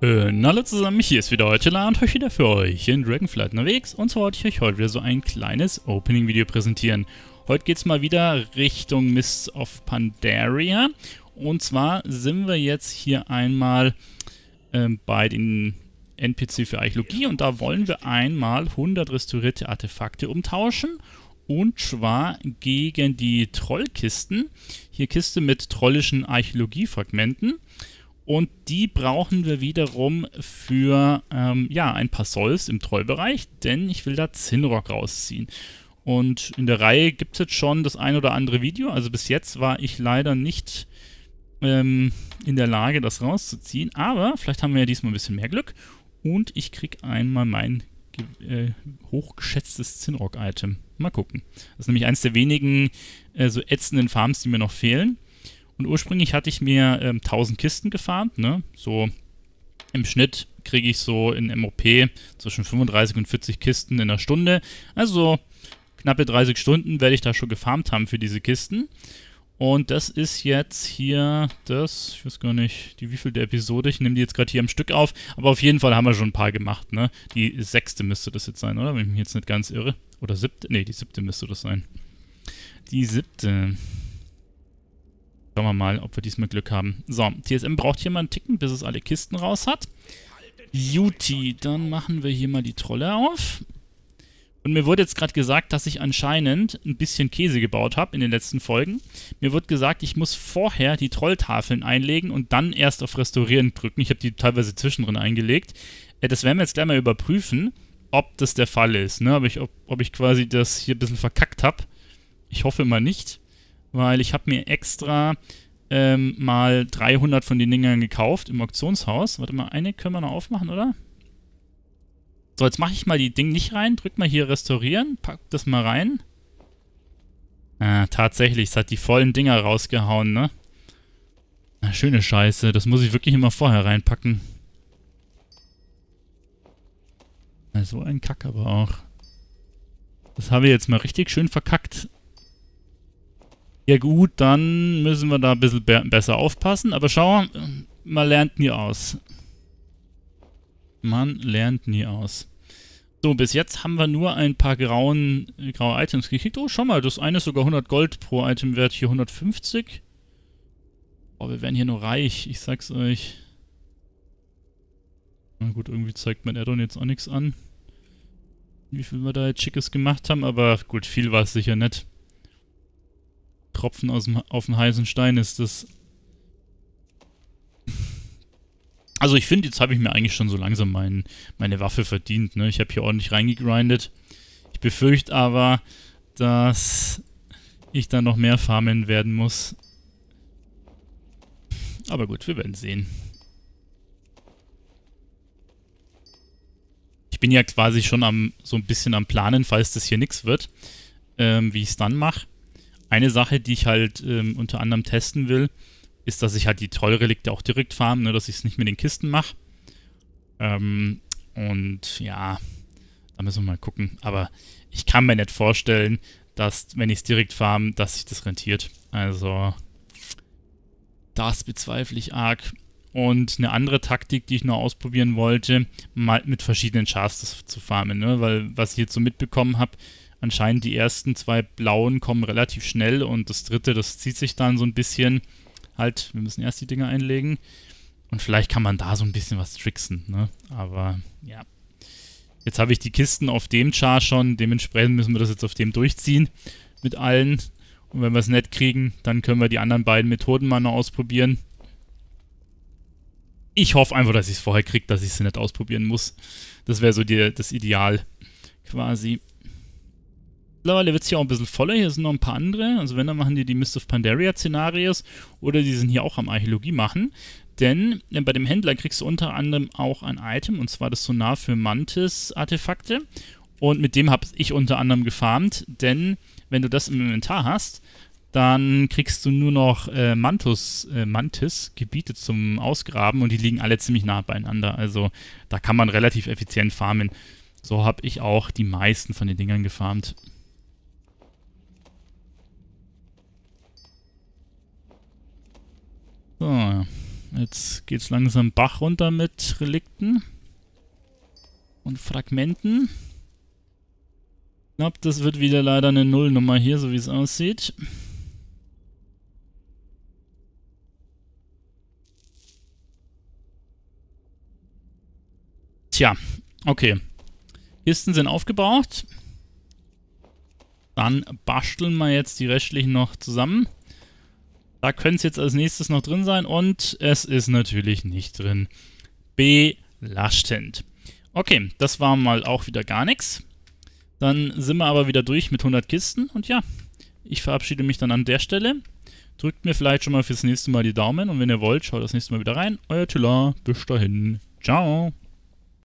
Äh, na alle zusammen, hier ist wieder heute und euch wieder für euch in Dragonflight unterwegs und so wollte ich euch heute wieder so ein kleines Opening-Video präsentieren. Heute geht es mal wieder Richtung Mists of Pandaria und zwar sind wir jetzt hier einmal ähm, bei den NPC für Archäologie und da wollen wir einmal 100 restaurierte Artefakte umtauschen und zwar gegen die Trollkisten. Hier Kiste mit trollischen Archäologiefragmenten. Und die brauchen wir wiederum für ähm, ja, ein paar Solls im Trollbereich, denn ich will da Zinnrock rausziehen. Und in der Reihe gibt es jetzt schon das ein oder andere Video. Also bis jetzt war ich leider nicht ähm, in der Lage, das rauszuziehen. Aber vielleicht haben wir ja diesmal ein bisschen mehr Glück. Und ich kriege einmal mein äh, hochgeschätztes Zinnrock-Item. Mal gucken. Das ist nämlich eins der wenigen äh, so ätzenden Farms, die mir noch fehlen. Und ursprünglich hatte ich mir ähm, 1000 Kisten gefarmt, ne? So im Schnitt kriege ich so in MOP zwischen 35 und 40 Kisten in einer Stunde. Also knappe 30 Stunden werde ich da schon gefarmt haben für diese Kisten. Und das ist jetzt hier das, ich weiß gar nicht, die wievielte Episode, ich nehme die jetzt gerade hier am Stück auf, aber auf jeden Fall haben wir schon ein paar gemacht, ne? Die sechste müsste das jetzt sein, oder? Wenn ich mich jetzt nicht ganz irre. Oder siebte? Ne, die siebte müsste das sein. Die siebte. Schauen wir mal, ob wir diesmal Glück haben. So, TSM braucht hier mal einen Ticken, bis es alle Kisten raus hat. Juti, dann machen wir hier mal die Trolle auf. Und mir wurde jetzt gerade gesagt, dass ich anscheinend ein bisschen Käse gebaut habe in den letzten Folgen. Mir wird gesagt, ich muss vorher die Trolltafeln einlegen und dann erst auf Restaurieren drücken. Ich habe die teilweise zwischendrin eingelegt. Äh, das werden wir jetzt gleich mal überprüfen, ob das der Fall ist. Ne? Ob, ich, ob, ob ich quasi das hier ein bisschen verkackt habe. Ich hoffe mal nicht weil ich habe mir extra ähm, mal 300 von den Dingern gekauft im Auktionshaus. Warte mal, eine können wir noch aufmachen, oder? So, jetzt mache ich mal die Ding nicht rein. Drück mal hier restaurieren. Pack das mal rein. Ah, tatsächlich, es hat die vollen Dinger rausgehauen, ne? Na, schöne Scheiße. Das muss ich wirklich immer vorher reinpacken. Na, so ein Kack aber auch. Das habe ich jetzt mal richtig schön verkackt. Ja gut, dann müssen wir da ein bisschen be besser aufpassen. Aber schau, man lernt nie aus. Man lernt nie aus. So, bis jetzt haben wir nur ein paar grauen, graue Items gekriegt. Oh, schau mal, das eine ist sogar 100 Gold pro Item wert. Hier 150. Oh, wir werden hier nur reich. Ich sag's euch. Na gut, irgendwie zeigt mein Addon jetzt auch nichts an. Wie viel wir da jetzt Schickes gemacht haben. Aber gut, viel war es sicher nicht. Tropfen aus dem, auf den heißen Stein ist das. Also ich finde, jetzt habe ich mir eigentlich schon so langsam mein, meine Waffe verdient. Ne? Ich habe hier ordentlich reingegrindet. Ich befürchte aber, dass ich dann noch mehr farmen werden muss. Aber gut, wir werden sehen. Ich bin ja quasi schon am so ein bisschen am Planen, falls das hier nichts wird, ähm, wie ich es dann mache. Eine Sache, die ich halt ähm, unter anderem testen will, ist, dass ich halt die Trollrelikte auch direkt farm, ne, dass ich es nicht mit den Kisten mache. Ähm, und ja, da müssen wir mal gucken. Aber ich kann mir nicht vorstellen, dass, wenn ich es direkt farm, dass sich das rentiert. Also, das bezweifle ich arg. Und eine andere Taktik, die ich noch ausprobieren wollte, mal mit verschiedenen Chars zu farmen, ne? Weil, was ich jetzt so mitbekommen habe, anscheinend die ersten zwei blauen kommen relativ schnell und das dritte, das zieht sich dann so ein bisschen. Halt, wir müssen erst die Dinger einlegen. Und vielleicht kann man da so ein bisschen was tricksen, ne? Aber ja. Jetzt habe ich die Kisten auf dem Char schon, dementsprechend müssen wir das jetzt auf dem durchziehen mit allen. Und wenn wir es nicht kriegen, dann können wir die anderen beiden Methoden mal noch ausprobieren. Ich hoffe einfach, dass ich es vorher kriege, dass ich es nicht ausprobieren muss. Das wäre so die, das Ideal quasi. Mittlerweile wird es hier auch ein bisschen voller. Hier sind noch ein paar andere. Also wenn, dann machen die die Mist of Pandaria Szenarios oder die sind hier auch am Archäologie machen. Denn äh, bei dem Händler kriegst du unter anderem auch ein Item und zwar das Sonar für Mantis-Artefakte. Und mit dem habe ich unter anderem gefarmt, denn wenn du das im Inventar hast, dann kriegst du nur noch äh, Mantus, äh, Mantis-Gebiete zum Ausgraben und die liegen alle ziemlich nah beieinander. Also da kann man relativ effizient farmen. So habe ich auch die meisten von den Dingern gefarmt. So. Jetzt geht's langsam Bach runter mit Relikten und Fragmenten. Ich glaube, das wird wieder leider eine Nullnummer hier, so wie es aussieht. Tja, okay. Kisten sind aufgebraucht. Dann basteln wir jetzt die restlichen noch zusammen. Da könnte es jetzt als nächstes noch drin sein und es ist natürlich nicht drin. Belastend. Okay, das war mal auch wieder gar nichts. Dann sind wir aber wieder durch mit 100 Kisten und ja, ich verabschiede mich dann an der Stelle. Drückt mir vielleicht schon mal fürs nächste Mal die Daumen und wenn ihr wollt, schaut das nächste Mal wieder rein. Euer Tiller, bis dahin. Ciao.